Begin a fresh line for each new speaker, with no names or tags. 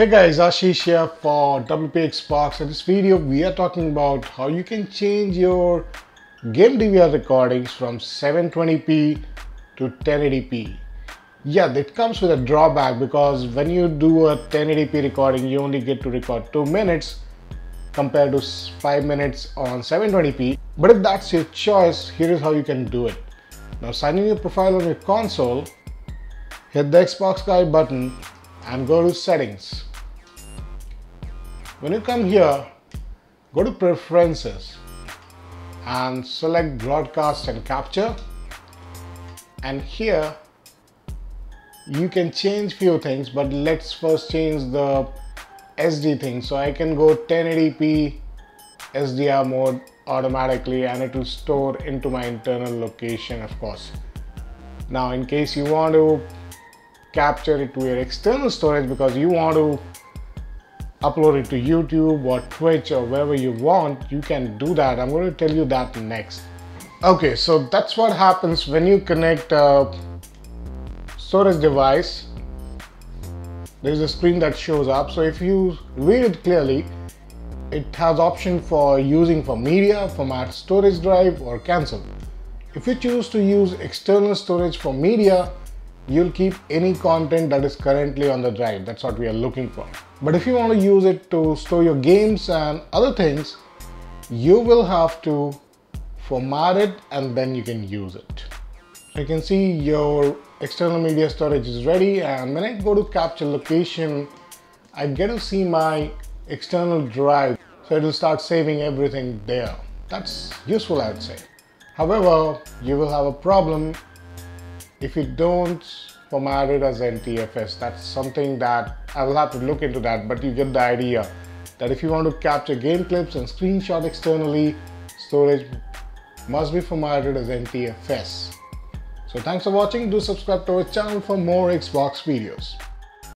Hey guys, Ashish here for WPXbox. In this video, we are talking about how you can change your game DVR recordings from 720p to 1080p. Yeah, that comes with a drawback because when you do a 1080p recording, you only get to record 2 minutes compared to 5 minutes on 720p. But if that's your choice, here is how you can do it. Now sign in your profile on your console, hit the Xbox Guide button and go to settings. When you come here, go to preferences and select broadcast and capture. And here you can change few things but let's first change the SD thing. So I can go 1080p SDR mode automatically and it will store into my internal location of course. Now in case you want to capture it to your external storage because you want to upload it to YouTube or Twitch or wherever you want, you can do that. I'm going to tell you that next. Okay, so that's what happens when you connect a storage device. There's a screen that shows up. So if you read it clearly, it has option for using for media, format storage drive or cancel. If you choose to use external storage for media, you'll keep any content that is currently on the drive. That's what we are looking for. But if you want to use it to store your games and other things, you will have to format it and then you can use it. You can see your external media storage is ready and when I go to capture location, I get to see my external drive. So it will start saving everything there. That's useful, I would say. However, you will have a problem if you don't format it as NTFS, that's something that I will have to look into that, but you get the idea that if you want to capture game clips and screenshot externally, storage must be formatted as NTFS. So thanks for watching. Do subscribe to our channel for more Xbox videos.